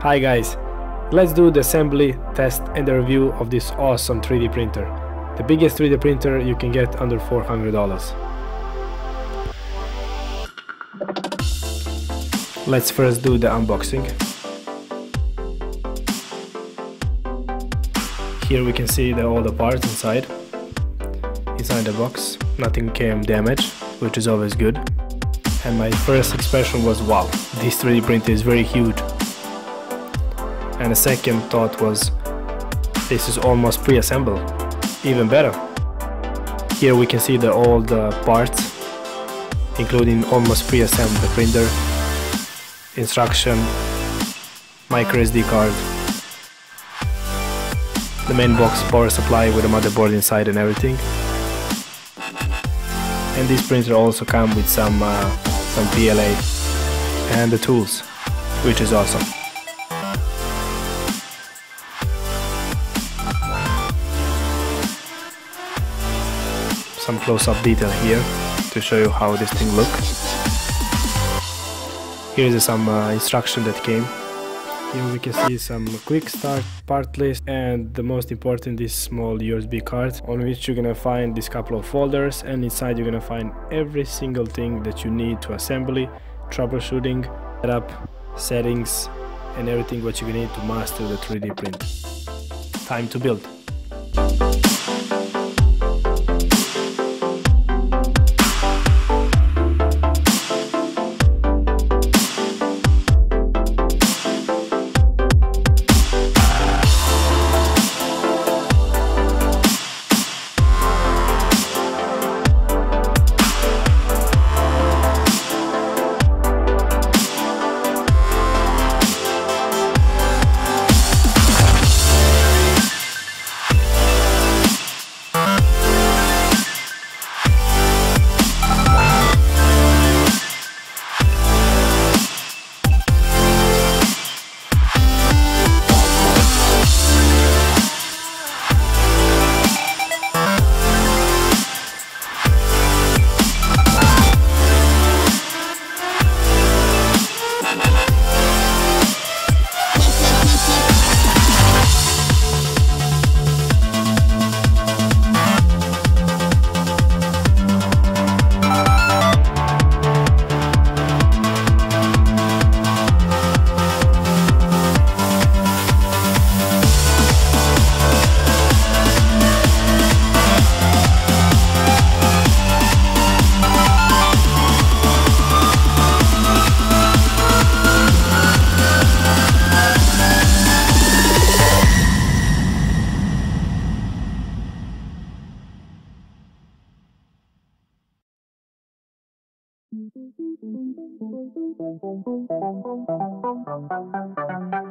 Hi guys, let's do the assembly, test and the review of this awesome 3D printer. The biggest 3D printer you can get under $400. Let's first do the unboxing. Here we can see the, all the parts inside. Inside the box, nothing came damaged, which is always good. And my first expression was wow, this 3D printer is very huge and the second thought was this is almost pre-assembled. Even better. Here we can see the old the parts including almost pre-assembled the printer instruction micro SD card the main box power supply with a motherboard inside and everything. And this printer also come with some uh, some PLA and the tools which is awesome some close-up detail here to show you how this thing looks. Here is some uh, instruction that came. Here we can see some quick start part list and the most important is small USB card on which you're gonna find this couple of folders and inside you're gonna find every single thing that you need to assembly, troubleshooting, setup, settings and everything what you need to master the 3D print. Time to build. Thank you.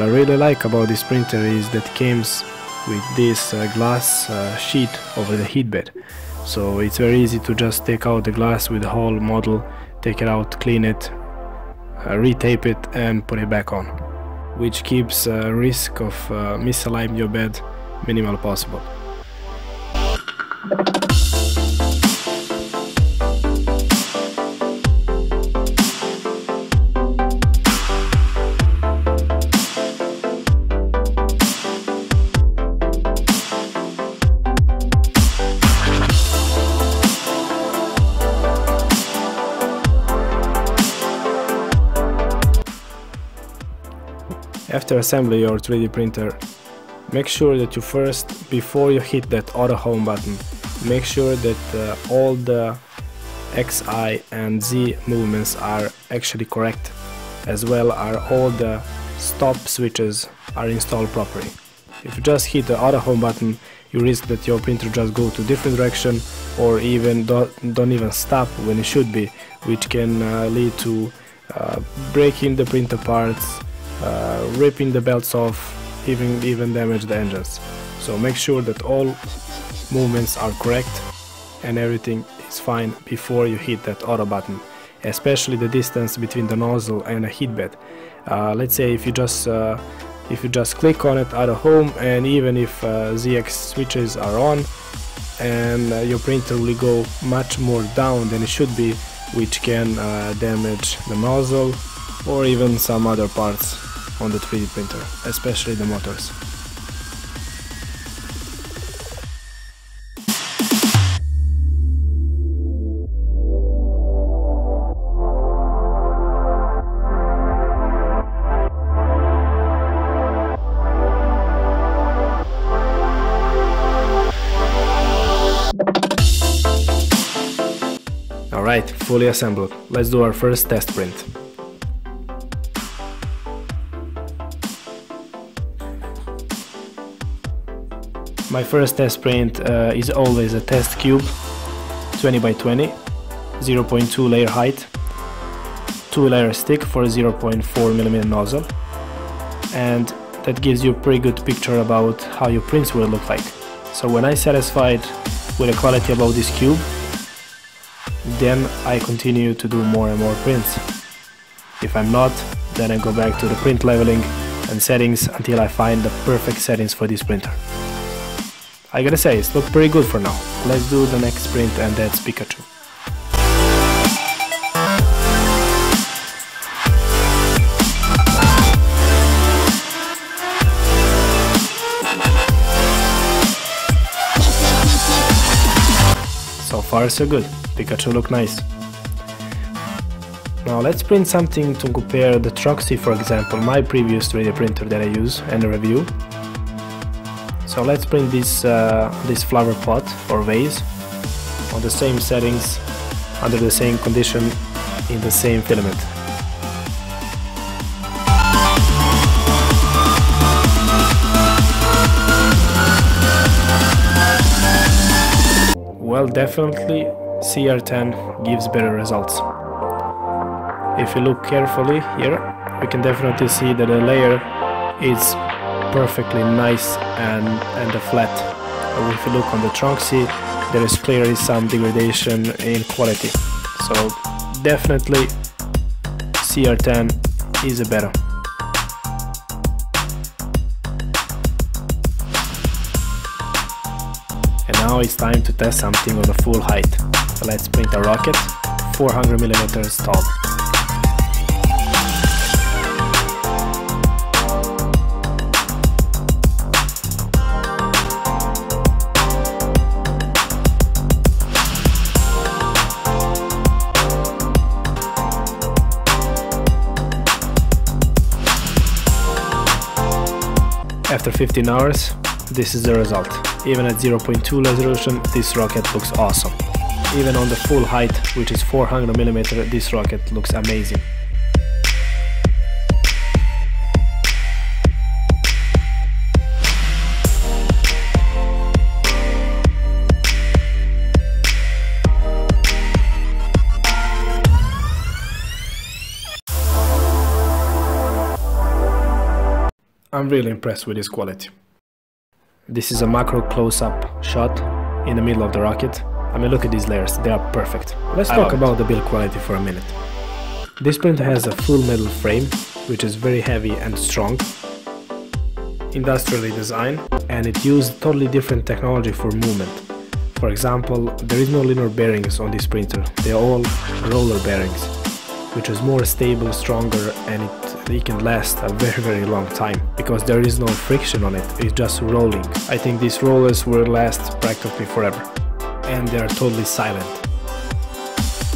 What I really like about this printer is that it comes with this uh, glass uh, sheet over the heatbed. So it's very easy to just take out the glass with the whole model, take it out, clean it, uh, retape it and put it back on. Which keeps uh, risk of uh, misaligning your bed minimal possible. After assembling your 3D printer, make sure that you first, before you hit that auto home button, make sure that uh, all the X, Y and Z movements are actually correct, as well are all the stop switches are installed properly. If you just hit the auto home button, you risk that your printer just go to different direction or even don't, don't even stop when it should be, which can uh, lead to uh, breaking the printer parts, ripping the belts off, even even damage the engines. So make sure that all movements are correct and everything is fine before you hit that auto button especially the distance between the nozzle and the heat bed uh, let's say if you just uh, if you just click on it auto home and even if uh, ZX switches are on and uh, your printer will go much more down than it should be which can uh, damage the nozzle or even some other parts on the 3D printer, especially the motors. Alright, fully assembled. Let's do our first test print. My first test print uh, is always a test cube, 20 by 20, 0.2 layer height, 2 layer stick for a 0.4 mm nozzle, and that gives you a pretty good picture about how your prints will look like. So when I satisfied with the quality about this cube, then I continue to do more and more prints. If I'm not, then I go back to the print leveling and settings until I find the perfect settings for this printer. I gotta say, it's looked pretty good for now. Let's do the next sprint and that's Pikachu. So far so good, Pikachu look nice. Now let's print something to compare the Tronxy for example, my previous 3D printer that I use and review so let's print this, uh, this flower pot or vase on the same settings, under the same condition, in the same filament. Well, definitely CR10 gives better results. If you look carefully here, we can definitely see that the layer is perfectly nice and, and flat. If you look on the Tronxy, there is clearly some degradation in quality. So definitely CR10 is a better. And now it's time to test something on the full height. Let's print a rocket 400mm tall. 15 hours, this is the result. Even at 0.2 resolution, this rocket looks awesome. Even on the full height, which is 400mm, this rocket looks amazing. Really impressed with this quality. This is a macro close-up shot in the middle of the rocket. I mean look at these layers, they are perfect. Let's I talk about it. the build quality for a minute. This printer has a full metal frame, which is very heavy and strong, industrially designed, and it used totally different technology for movement. For example, there is no linear bearings on this printer, they are all roller bearings, which is more stable, stronger, and it, it can last a very very long time, because there is no friction on it, it's just rolling. I think these rollers will last practically forever, and they are totally silent.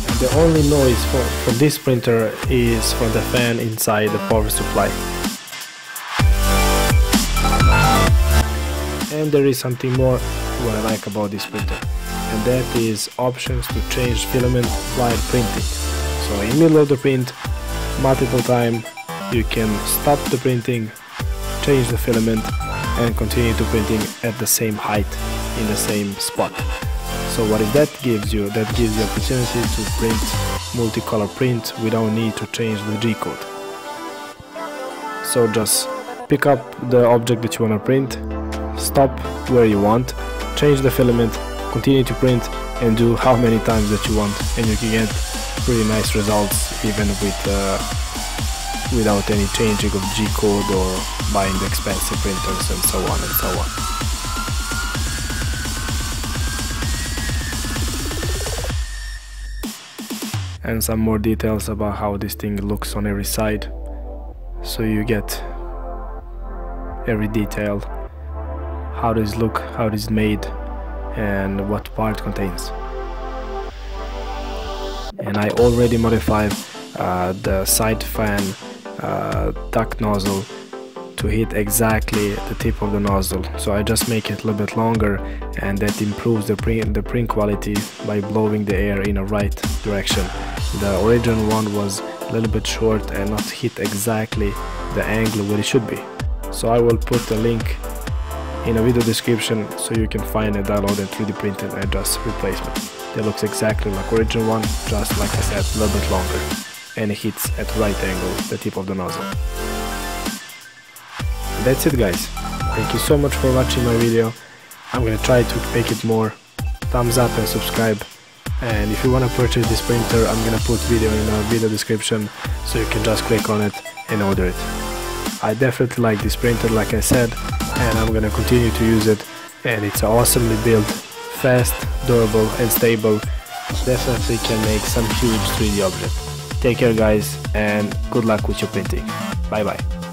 And the only noise for, from this printer is from the fan inside the power supply. And there is something more what I like about this printer and that is options to change filament while printing. So in middle of the print, multiple time you can stop the printing, change the filament and continue to printing at the same height in the same spot. So what that gives you? That gives you opportunity to print multicolor print without need to change the G-code. So just pick up the object that you want to print stop where you want, change the filament, continue to print and do how many times that you want and you can get pretty nice results even with uh, without any changing of G-code or buying expensive printers and so on and so on. And some more details about how this thing looks on every side so you get every detail how does it look, how it is made, and what part contains. And I already modified uh, the side fan uh, duct nozzle to hit exactly the tip of the nozzle so I just make it a little bit longer and that improves the print, the print quality by blowing the air in a right direction the original one was a little bit short and not hit exactly the angle where it should be so I will put a link in a video description so you can find and download a 3D printed adjust replacement. It looks exactly like original one, just like I said, a little bit longer. And hits at right angle the tip of the nozzle. That's it guys. Thank you so much for watching my video. I'm gonna try to make it more. Thumbs up and subscribe. And if you wanna purchase this printer, I'm gonna put video in the video description so you can just click on it and order it. I definitely like this printer like I said and I'm gonna continue to use it and it's awesomely built, fast, durable and stable. Definitely can make some huge 3D object. Take care guys and good luck with your painting. Bye bye.